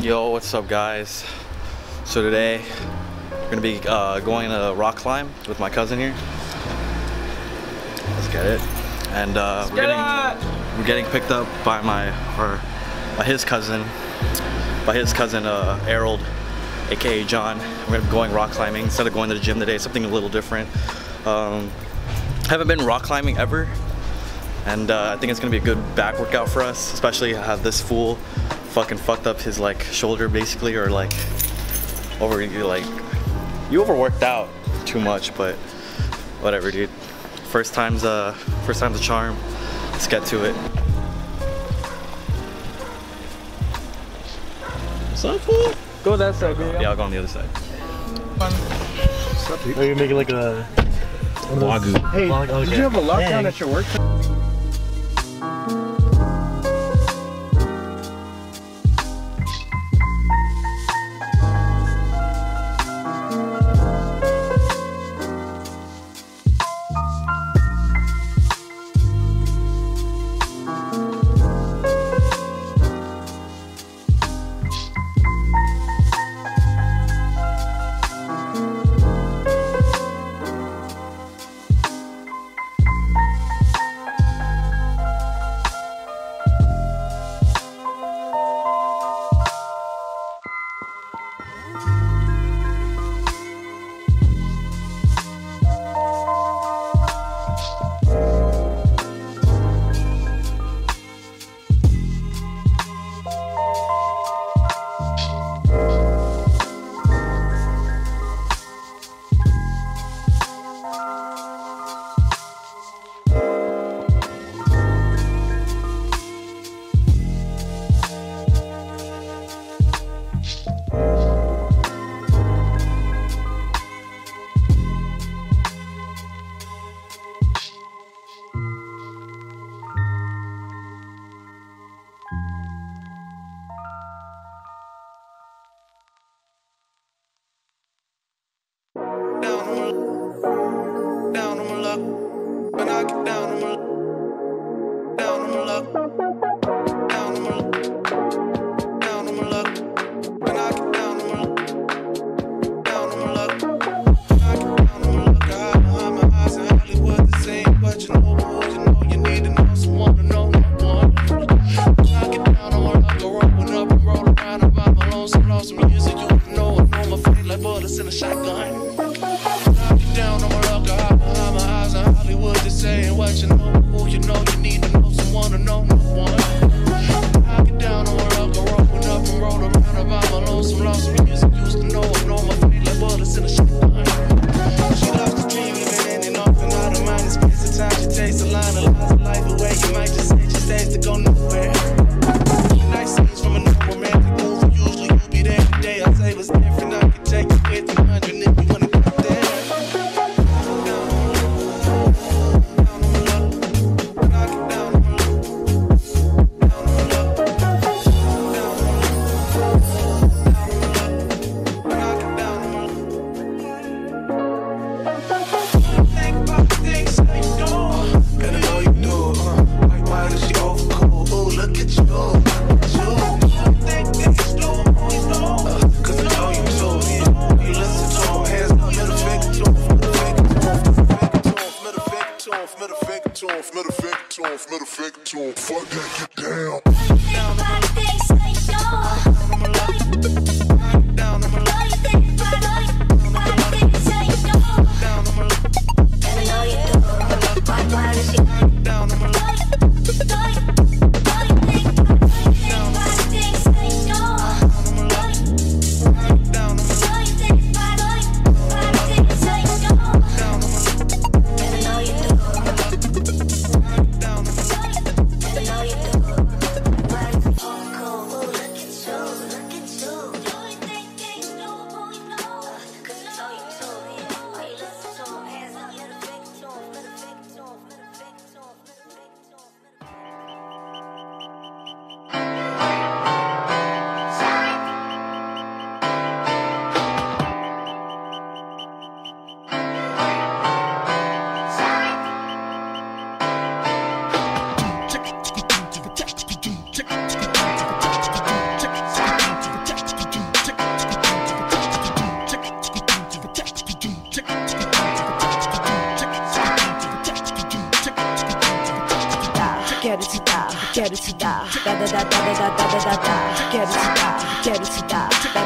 Yo, what's up guys? So today, we're gonna be uh, going to rock climb with my cousin here. Let's get it. And uh, we're, getting, we're getting picked up by my, or by his cousin, by his cousin uh, Harold, aka John. We're gonna be going rock climbing instead of going to the gym today, something a little different. Um, haven't been rock climbing ever, and uh, I think it's gonna be a good back workout for us, especially have this fool fucking fucked up his like shoulder basically, or like over you like you overworked out too much, but whatever, dude. First time's uh first time's a charm. Let's get to it. What's up, fool? Go that side, baby. Yeah, I'll go on the other side. Are you making like a Wagyu. Hey, Wagyu, did you have a lockdown Dang. at your work? In a shotgun. Da da da da da da. Quero te dar, quero te dar, da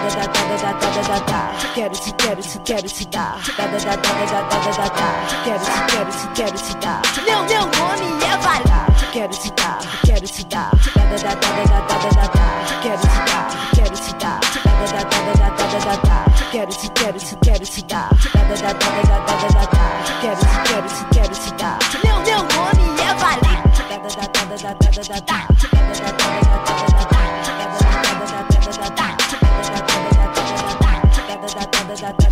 da da. Quero te, quero te, quero te dar, da da da da da da da da da. Quero te, quero te, quero te dar. Meu, meu nome é Valar. Quero te dar, quero te dar, da da da da da da da. Quero te dar, quero te dar, da da da da da da da da. Quero te, quero te, quero te dar, da da da da da da da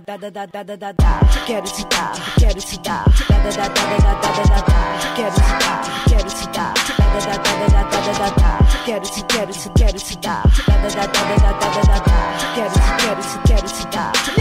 da da da da Quero te dar, quero te dar da da da da da da da da da Quero te dar, quero te dar da da da da da da da da da Quero te, quero te, quero te dar da da da da da da da da da Quero te, quero te, quero te dar